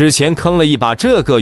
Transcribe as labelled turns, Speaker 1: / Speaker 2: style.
Speaker 1: 之前坑了一把这个